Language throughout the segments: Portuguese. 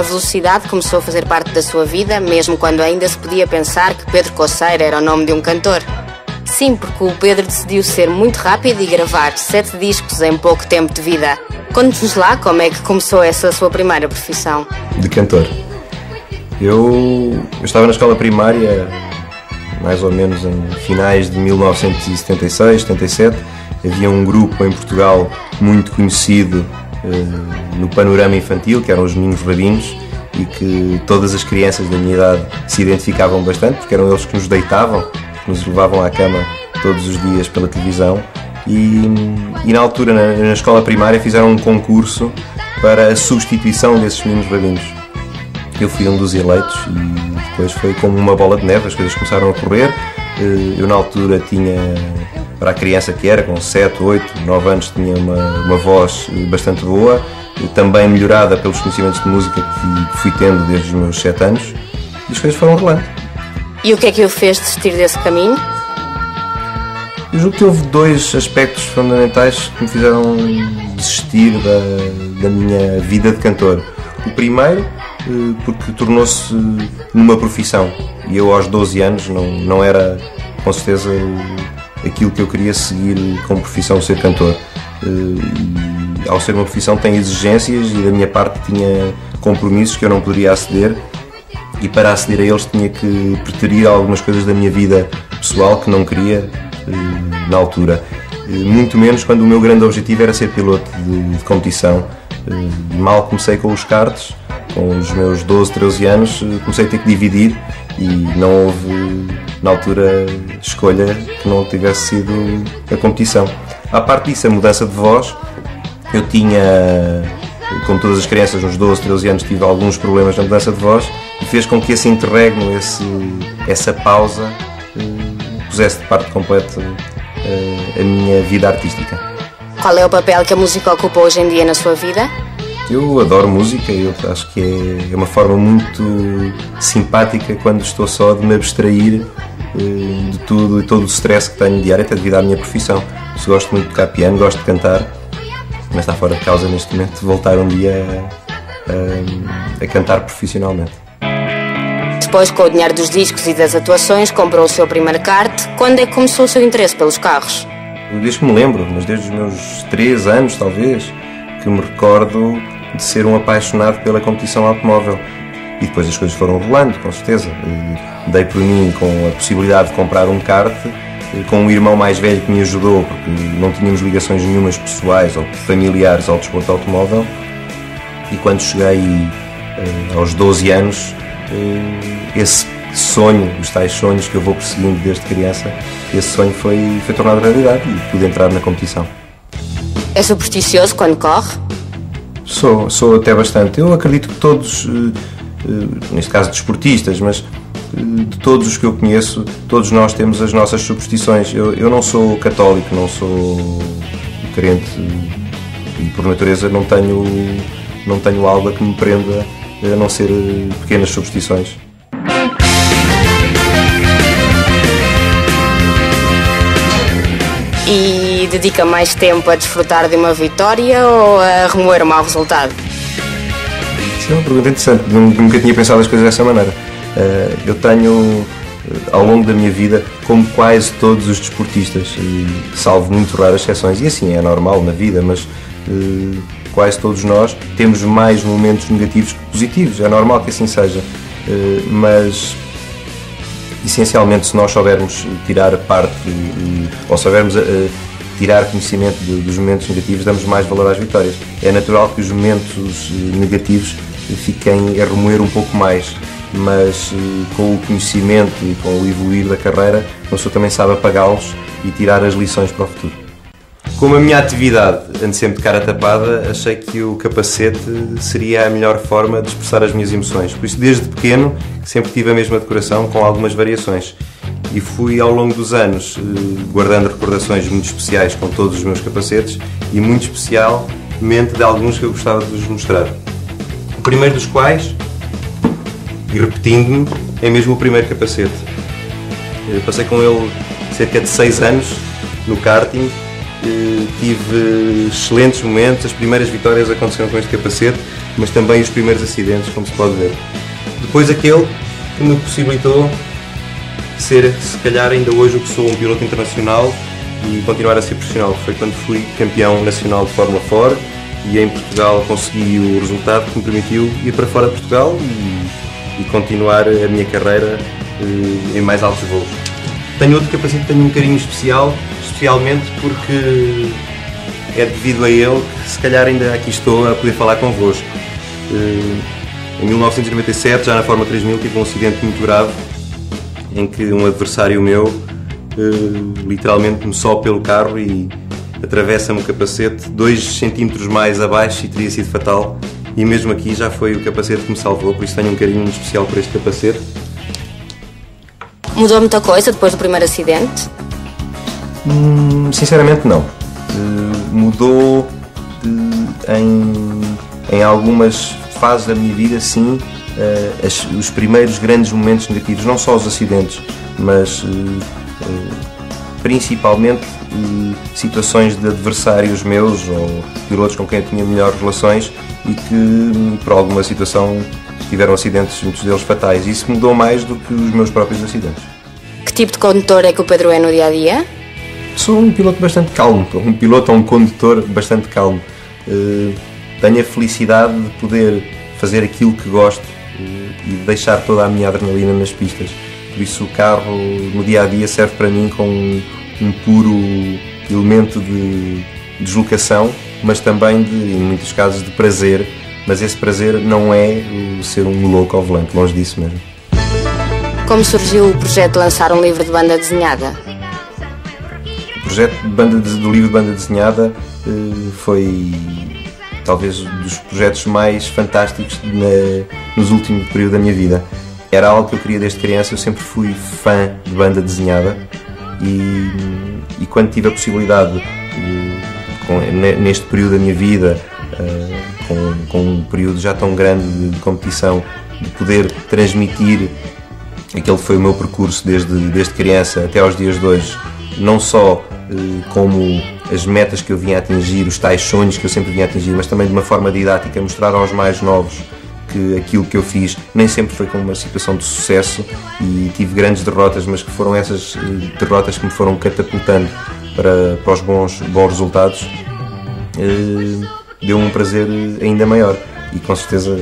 A velocidade começou a fazer parte da sua vida, mesmo quando ainda se podia pensar que Pedro Coceira era o nome de um cantor. Sim, porque o Pedro decidiu ser muito rápido e gravar sete discos em pouco tempo de vida. Conte-nos lá como é que começou essa sua primeira profissão. De cantor. Eu, eu estava na escola primária, mais ou menos em finais de 1976, 77. Havia um grupo em Portugal muito conhecido no panorama infantil, que eram os Meninos Rabinos, e que todas as crianças da minha idade se identificavam bastante, porque eram eles que nos deitavam, que nos levavam à cama todos os dias pela televisão. E, e na altura, na, na, escola primária, fizeram um concurso para a substituição desses Meninos Rabinos. Eu fui um dos eleitos e depois foi como uma bola de neve, as coisas começaram a correr. Eh, eu, na altura, tinha para a criança que era, com 7, 8, 9 anos, tinha uma, uma voz bastante boa, também melhorada pelos conhecimentos de música que, que fui tendo desde os meus 7 anos, e as coisas foram rolando. E o que é que o fez desistir desse caminho? Eu julgo que houve dois aspectos fundamentais que me fizeram desistir da, da minha vida de cantor. O primeiro, eh, porque tornou-se numa profissão. E eu, aos 12 anos, não, não era com certeza aquilo que eu queria seguir como profissão ser cantor. Eh, ao ser uma profissão tem exigências e da minha parte tinha compromissos que eu não poderia aceder e para aceder a eles tinha que preterir algumas coisas da minha vida pessoal que não queria eh, na altura. Eh, muito menos quando o meu grande objetivo era ser piloto de, de competição. Mal comecei com os karts, com os meus 12, 13 anos, comecei a ter que dividir e não houve na altura escolha que não tivesse sido a competição. À parte disso, a mudança de voz, eu tinha, como todas as crianças, nos 12, 13 anos, tive alguns problemas na mudança de voz e fez com que esse interregno, esse, essa pausa, eh, pusesse de parte completa eh, a minha vida artística. Qual é o papel que a música ocupa hoje em dia na sua vida? Eu adoro música, eu acho que é, é uma forma muito simpática quando estou só de me abstrair de tudo e todo o stress que tenho diário, até devido à minha profissão. Se gosto muito de tocar piano, gosto de cantar, mas está fora de causa neste momento de voltar um dia a, a, a cantar profissionalmente. Depois, com o dinheiro dos discos e das atuações, comprou o seu primeiro kart. Quando é que começou o seu interesse pelos carros? Desde que me lembro, mas desde os meus 3 anos, talvez, que me recordo de ser um apaixonado pela competição automóvel. E depois as coisas foram rolando, com certeza. Dei por mim com a possibilidade de comprar um kart, com um irmão mais velho que me ajudou, porque não tínhamos ligações nenhumas pessoais ou familiares ao desporto automóvel. E quando cheguei eh, aos 12 anos, eh, esse sonho, os tais sonhos que eu vou perseguindo desde criança, esse sonho foi, foi tornado realidade e pude entrar na competição. É supersticioso quando corre? Sou, sou até bastante. Eu acredito que todos, eh, eh, neste caso desportistas, mas eh, de todos os que eu conheço, todos nós temos as nossas superstições. Eu, eu não sou católico, não sou crente e por natureza não tenho, não tenho algo que me prenda a não ser pequenas superstições. E dedica mais tempo a desfrutar de uma vitória ou a remoer um mau resultado? É uma pergunta interessante, nunca tinha pensado as coisas dessa maneira. Eh, eu tenho, eh, ao longo da minha vida, como quase todos os desportistas, salvo muito raras exceções, e assim é normal na vida, mas eh, quase todos nós temos mais momentos negativos que positivos, é normal que assim seja, mas essencialmente, se nós soubermos tirar parte ou soubermos tirar conhecimento dos momentos negativos, damos mais valor às vitórias. É natural que os momentos uh, negativos fiquem a remoer um pouco mais, mas uh, com o conhecimento e com o evoluir da carreira, a pessoa também sabe apagá-los e tirar as lições para o futuro. Como a minha atividade ando sempre de cara tapada, achei que o capacete seria a melhor forma de expressar as minhas emoções. Por isso, desde pequeno, sempre tive a mesma decoração, com algumas variações. E fui, ao longo dos anos, eh, guardando recordações muito especiais com todos os meus capacetes e, muito especialmente, de alguns que eu gostava de vos mostrar. O primeiro dos quais, e repetindo-me, é mesmo o primeiro capacete. Eu passei com ele cerca de 6 anos no karting eh, tive excelentes momentos, as primeiras vitórias aconteceram com este capacete, mas também os primeiros acidentes, como se pode ver. Depois aquele que me possibilitou ser, se calhar ainda hoje o que sou, um piloto internacional e continuar a ser profissional. Foi quando fui campeão nacional de Fórmula 4 e em Portugal consegui o resultado que me permitiu ir para fora de Portugal e, e continuar a minha carreira eh, em mais altos voos. Tenho outro capacete que tenho um carinho especial, especialmente porque é devido a ele que se calhar ainda aqui estou a poder falar convosco. Eh, em 1997, já na Fórmula 3000, tive um acidente muito grave em que um adversário meu eh, literalmente me sobe pelo carro e atravessa-me o capacete dois centímetros mais abaixo e teria sido fatal. E mesmo aqui já foi o capacete que me salvou, por isso tenho um carinho especial por este capacete. Mudou muita coisa depois do primeiro acidente? Hum, sinceramente não. Uh, mudou uh, em, em algumas fases da minha vida, sim, uh, as, os primeiros grandes momentos negativos, não só os acidentes, mas principalmente situações de adversários meus ou pilotos com quem eu tinha melhores relações e que por alguma situação tiveram acidentes, muitos deles fatais. Isso mudou mais do que os meus próprios acidentes. Que tipo de condutor é que o Pedro é no dia a dia? Sou um piloto bastante calmo, um piloto ou um condutor bastante calmo. Uh, tenho a felicidade de poder fazer aquilo que gosto uh, e deixar toda a minha adrenalina nas pistas. Por isso o carro no dia a dia serve para mim como um, um puro elemento de deslocação, mas também de, em muitos casos de prazer. Mas esse prazer não é o ser um louco ao volante, longe disso mesmo. Como surgiu o projeto de lançar um livro de banda desenhada? O projeto de banda de, do livro de banda desenhada eh, foi talvez dos projetos mais fantásticos na, nos últimos períodos da minha vida. Era algo que eu queria desde criança, eu sempre fui fã de banda desenhada e, e quando tive a possibilidade, de, com, neste período da minha vida, uh, com, com, um período já tão grande de, de competição, de poder transmitir aquele que foi o meu percurso desde, desde criança até aos dias de hoje, não só uh, como as metas que eu vinha a atingir, os tais sonhos que eu sempre vinha a atingir, mas também de uma forma didática, mostrar aos mais novos que aquilo que eu fiz nem sempre foi com uma situação de sucesso e tive grandes derrotas, mas que foram essas eh, derrotas que me foram catapultando para, para os bons, bons resultados, eh, deu um prazer ainda maior. E com certeza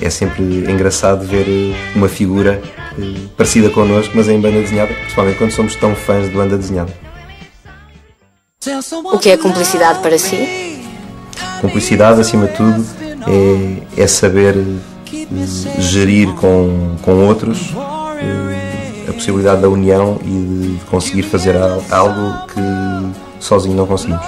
eh, é sempre engraçado ver uma figura parecida connosco, mas em banda desenhada, principalmente quando somos tão fãs de banda desenhada. O que é cumplicidade para si? Cumplicidade, acima de tudo, é, é saber eh, gerir com, com outros eh, a possibilidade da união e de conseguir fazer algo que sozinho não conseguimos.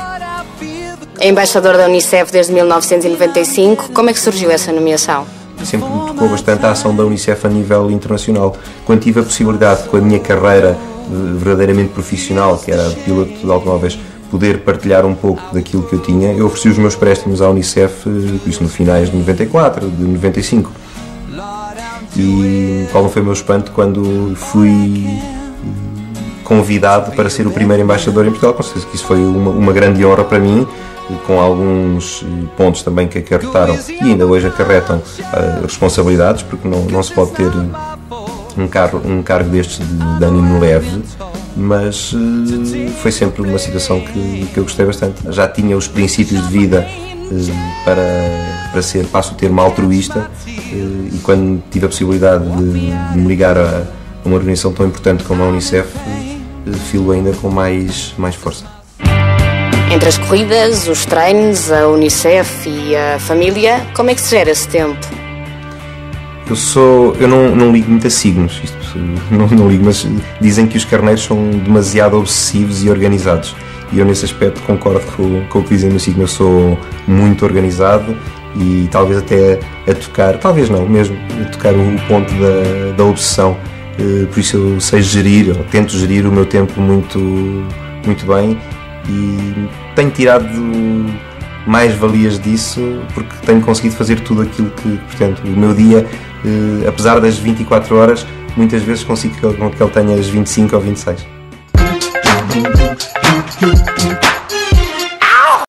É embaixador da Unicef desde 1995. Como é que surgiu essa nomeação? Sempre me tocou bastante a ação da Unicef a nível internacional. Quando tive a possibilidade, com a minha carreira eh, verdadeiramente profissional, que era piloto de automóveis, poder partilhar um pouco daquilo que eu tinha, eu ofereci os meus préstimos à Unicef, eh, isso no finais de 94, de 95. E qual não foi o meu espanto quando fui convidado para ser o primeiro embaixador em Portugal, com certeza que isso foi uma, uma grande honra para mim, com alguns eh, pontos também que acarretaram e ainda hoje acarretam uh, responsabilidades, porque não, não se pode ter um, carro, um cargo destes de, de ânimo leve, mas uh, foi sempre uma situação que, que eu gostei bastante. Já tinha os princípios de vida uh, para, para ser, passo o termo, altruísta uh, e quando tive a possibilidade de, de me ligar a, uma organização tão importante como a Unicef, filo ainda com mais, mais força. Entre as corridas, os treinos, a Unicef e a família, como é que se gera esse tempo? Eu sou. Eu não, não ligo muito a signos, isto, não, não ligo, mas dizem que os carneiros são demasiado obsessivos e organizados. E eu, nesse aspecto, concordo com, com o que dizem no signo. Eu sou muito organizado e talvez até a tocar, talvez não, mesmo, a tocar o ponto da, da obsessão. Eh, por isso eu sei gerir, ou tento gerir o meu tempo muito, muito bem e tenho tirado mais valias disso porque tenho conseguido fazer tudo aquilo que, portanto, o meu dia eh, apesar das 24 horas, muitas vezes consigo que ele, que ele tenha as 25 ou 26.